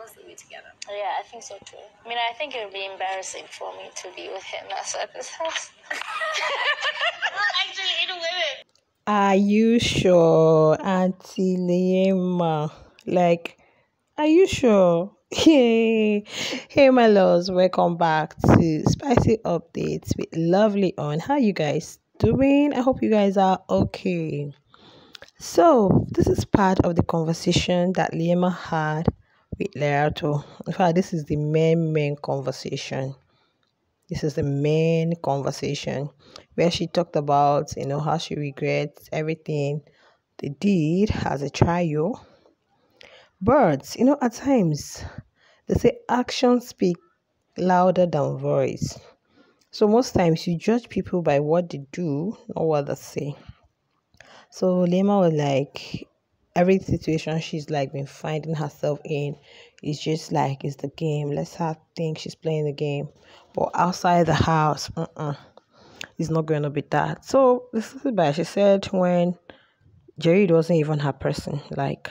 supposed to be together. Yeah, I think so too. I mean, I think it would be embarrassing for me to be with him at this house. well, actually, in women. Are you sure, Auntie Liema? Like, are you sure? Hey, hey, my loves, welcome back to Spicy Updates with Lovely Aunt. How you guys doing? I hope you guys are okay. So, this is part of the conversation that Liema had with Lerato. In fact, this is the main, main conversation. This is the main conversation where she talked about, you know, how she regrets everything they did as a trial. But, you know, at times they say actions speak louder than voice. So most times you judge people by what they do, not what they say. So Liema was like, every situation she's like been finding herself in is just like it's the game. Let's her think she's playing the game, but outside the house, uh-uh, it's not going to be that. So this is bad. She said when Jerry wasn't even her person, like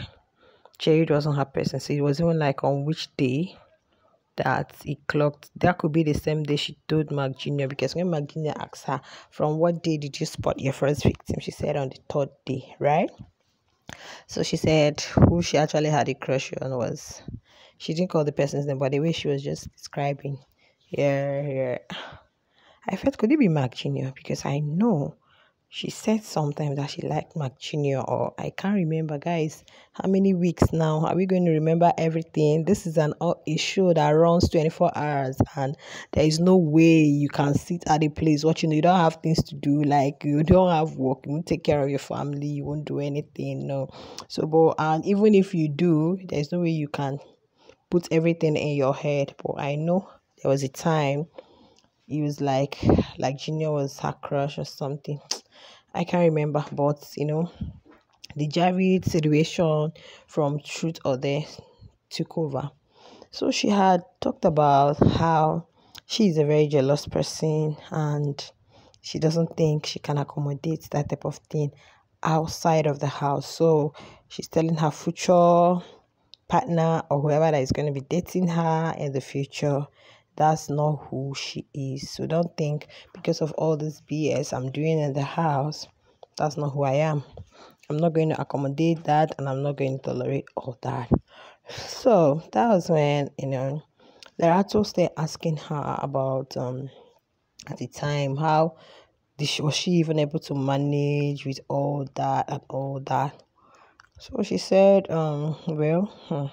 Jerry wasn't her person. So it was even like on which day that he clocked. That could be the same day she told Mark Jr. because when Mark Jr. asked her, From what day did you spot your first victim? She said on the third day, right? So she said who she actually had a crush on was she didn't call the person's name, but the way she was just describing. Yeah, yeah. I felt could it be Mark Jr. because I know she said sometimes that she liked Mark Jr. or I can't remember, guys. How many weeks now are we going to remember everything? This is an a show that runs 24 hours, and there is no way you can sit at a place watching. You don't have things to do, like you don't have work, you take care of your family, you won't do anything. No, so but and even if you do, there's no way you can put everything in your head. But I know there was a time it was like like Junior was her crush or something. I can't remember, but you know, the Javid situation from Truth or Dare took over. So she had talked about how she's a very jealous person and she doesn't think she can accommodate that type of thing outside of the house. So she's telling her future partner or whoever that is going to be dating her in the future that's not who she is. So don't think because of all this BS I'm doing in the house, that's not who I am. I'm not going to accommodate that and I'm not going to tolerate all that. So that was when, you know, Lerato started asking her about um at the time how was she even able to manage with all that and all that. So she said, um, well, hmm,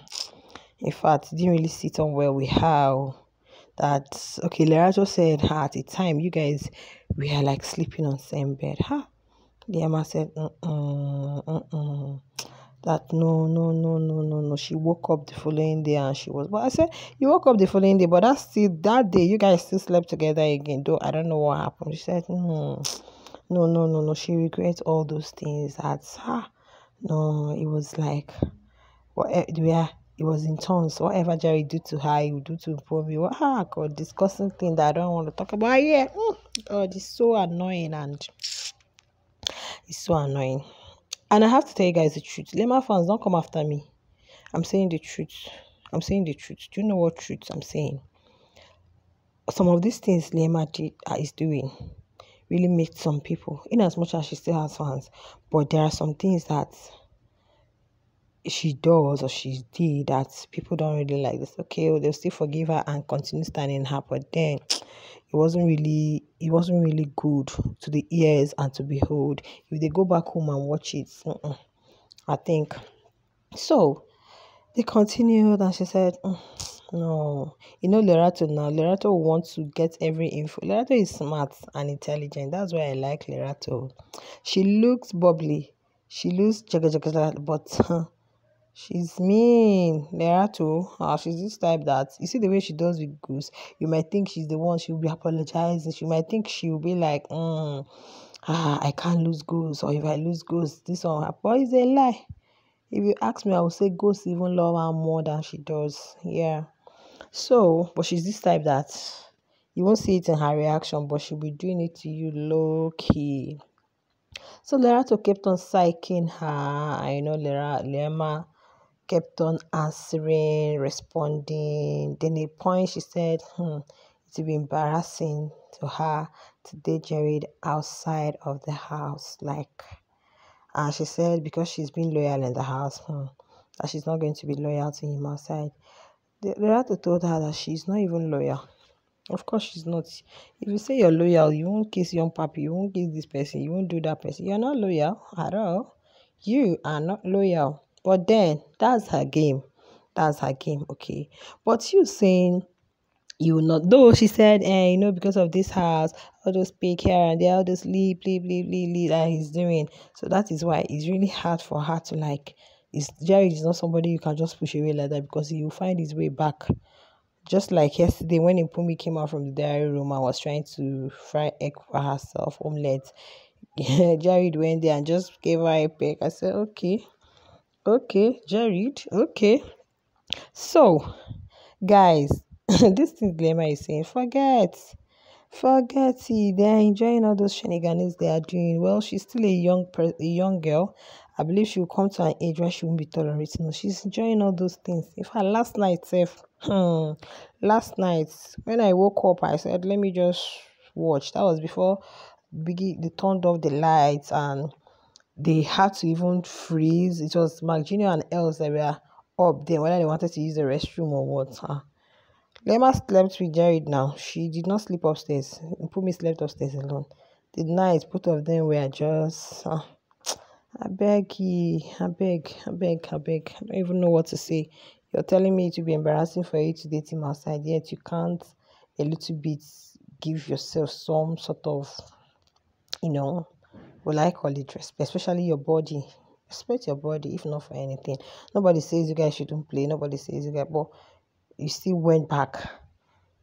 in fact, didn't really sit on well with how that okay Lerato said at the time you guys we are like sleeping on same bed. Huh Liema said mm-mm, that no no no no no no. She woke up the following day and she was but I said you woke up the following day but that's still that day you guys still slept together again though I don't know what happened. She said mm, no no no no. She regrets all those things that's ah no it was like what we are it was in tongues. Whatever Jerry do to her, he would do to me. What ah, God, discussing thing that I don't want to talk about. Yeah, mm, God, it's so annoying and it's so annoying. And I have to tell you guys the truth. Liema fans, don't come after me. I'm saying the truth. I'm saying the truth. Do you know what truth I'm saying? Some of these things Liema uh, is doing really makes some people, in as much as she still has fans, but there are some things that she does or she did that people don't really like this. Okay well, they'll still forgive her and continue standing her but then it wasn't really it wasn't really good to the ears and to behold. If they go back home and watch it uh-uh, i think. So they continued and she said mm, no. You know lerato now. Lerato wants to get every info. Lerato is smart and intelligent. That's why i like lerato. She looks bubbly. She looks jaga jaga but She's mean. Lerato, ah, she's this type that you see the way she does with Goose. You might think she's the one. She'll be apologizing. She might think she'll be like, mm, ah, I can't lose Goose, or if I lose Goose, this one. But it's a lie. If you ask me, I would say Ghost even love her more than she does. Yeah. So, but she's this type that you won't see it in her reaction, but she'll be doing it to you low key. So Lerato kept on psyching her. I know Lera, Liema kept on answering, responding. Then a point she said, hmm, it would be embarrassing to her to date Jareed outside of the house. Like, and she said because she's been loyal in the house, hmm, that she's not going to be loyal to him outside. The, the told her that she's not even loyal. Of course, she's not. If you say you're loyal, you won't kiss young puppy, you won't kiss this person, you won't do that person. You're not loyal at all. You are not loyal. But then, that's her game. That's her game, okay? But you saying you will not, though she said, eh, you know, because of this house, all those speak here and there, all those leave, leave, leave, leave, leave that he's doing. So that is why it's really hard for her to like, it's, Jerry is not somebody you can just push away like that because he will find his way back just like yesterday when Impumi came out from the diary room and was trying to fry egg for herself, omelette. Jareed went there and just gave her a peck. I said, okay, okay, Jareed, okay. So, guys, this thing Glamour is saying, forget, forget it. They're enjoying all those shenanigans they are doing. Well, she's still a young, a young girl. I believe she will come to an age where she won't be tolerating. No she's enjoying all those things. In fact, last night, if Hmm. Last night when I woke up, I said, "Let me just watch." That was before Biggie they turned off the lights and they had to even freeze. It was Mark Jr. and Els that were up there whether they wanted to use the restroom or what. Huh? Liema slept with Jareed now. She did not sleep upstairs. me slept upstairs alone. The night, both of them were just. Uh, I beg you, I beg, I beg, I beg. I don't even know what to say. You're telling me it will be embarrassing for you to date him outside, yet you can't a little bit give yourself some sort of, you know, will I call it respect, especially your body. Respect your body, if not for anything. Nobody says you guys shouldn't play. Nobody says you guys, but you still went back.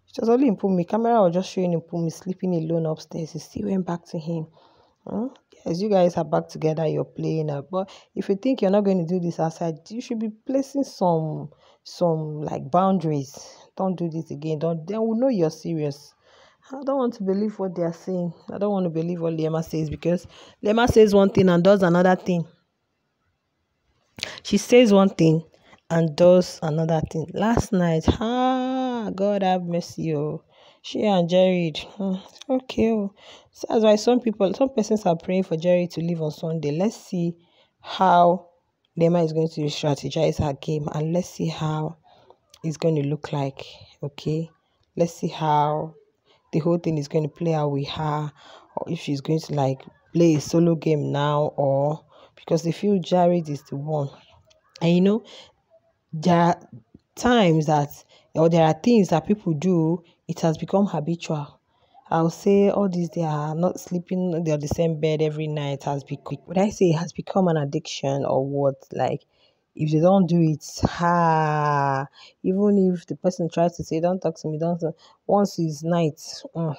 It was only Impumi. Camera was just showing Impumi sleeping alone upstairs. He still went back to him. Hmm? Yes, you guys are back together. You're playing up. But if you think you're not going to do this outside, you should be placing some some like boundaries. Don't do this again. Don't then we know you're serious. I don't want to believe what they are saying. I don't want to believe what Liema says because Liema says one thing and does another thing. She says one thing and does another thing. Last night, ah, God have mercy, oh. She and Jareed, hmm, okay. Oh. So that's why some people, some persons are praying for Jerry to leave on Sunday. Let's see how Liema is going to strategize her game and let's see how it's going to look like. Okay, let's see how the whole thing is going to play out with her, or if she's going to like play a solo game now, or because they feel Jareed is the one. And you know, there are times that, or there are things that people do, it has become habitual I'll say all these they are not sleeping they're the same bed every night has become would I say it has become an addiction or what like if they don't do it ha even if the person tries to say don't talk to me don't once it's night mm,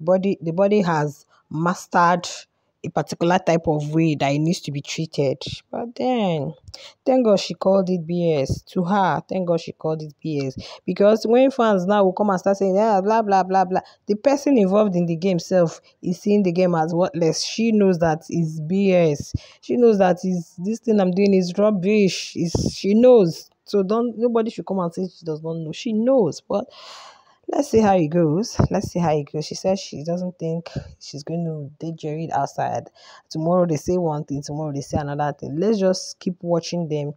body the body has mastered a particular type of way that it needs to be treated. But then, thank God she called it BS. To her, thank God she called it BS. Because when fans now will come and start saying, yeah, blah, blah, blah, blah, the person involved in the game self is seeing the game as worthless. She knows that is BS. She knows that is this thing I'm doing is rubbish. Is she knows. So don't nobody should come and say she does not know. She knows. But let's see how it goes. Let's see how it goes. She says she doesn't think she's going to date Jareed outside. Tomorrow they say one thing, tomorrow they say another thing. Let's just keep watching them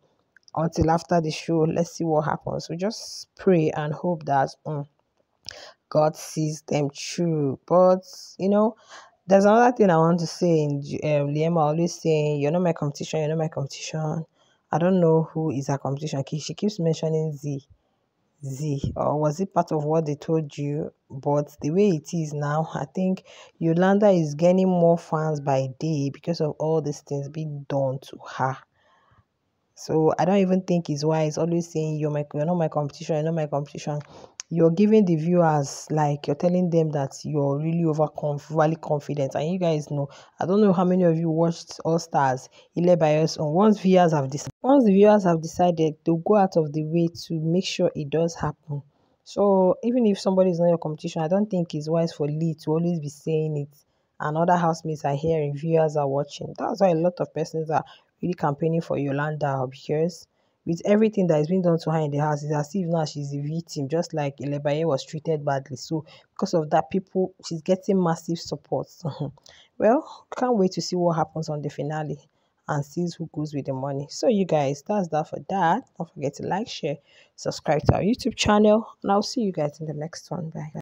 until after the show. Let's see what happens. We just pray and hope that um, God sees them through. But you know, there's another thing I want to say. In um, Liam always saying, "You're not my competition. You're not my competition." I don't know who is her competition. She keeps mentioning Zee. Zee, or was it part of what they told you? But the way it is now, I think Yolanda is gaining more fans by day because of all these things being done to her. So I don't even think it's wise always saying you're my you're not my competition, you're not my competition you're giving the viewers like you're telling them that you're really over really confident and you guys know i don't know how many of you watched all stars ile by us on once viewers have decided once the viewers have decided to go out of the way to make sure it does happen. So even if somebody is not your competition i don't think it's wise for lee to always be saying it and other housemates are hearing viewers are watching. That's why a lot of persons are really campaigning for yolanda because with everything that is being done to her in the house, it's as if now she's a victim, just like Ilebaye was treated badly. So because of that, people she's getting massive support. well, can't wait to see what happens on the finale and sees who goes with the money. So you guys, that's that for that. Don't forget to like, share, subscribe to our YouTube channel, and I'll see you guys in the next one. Bye.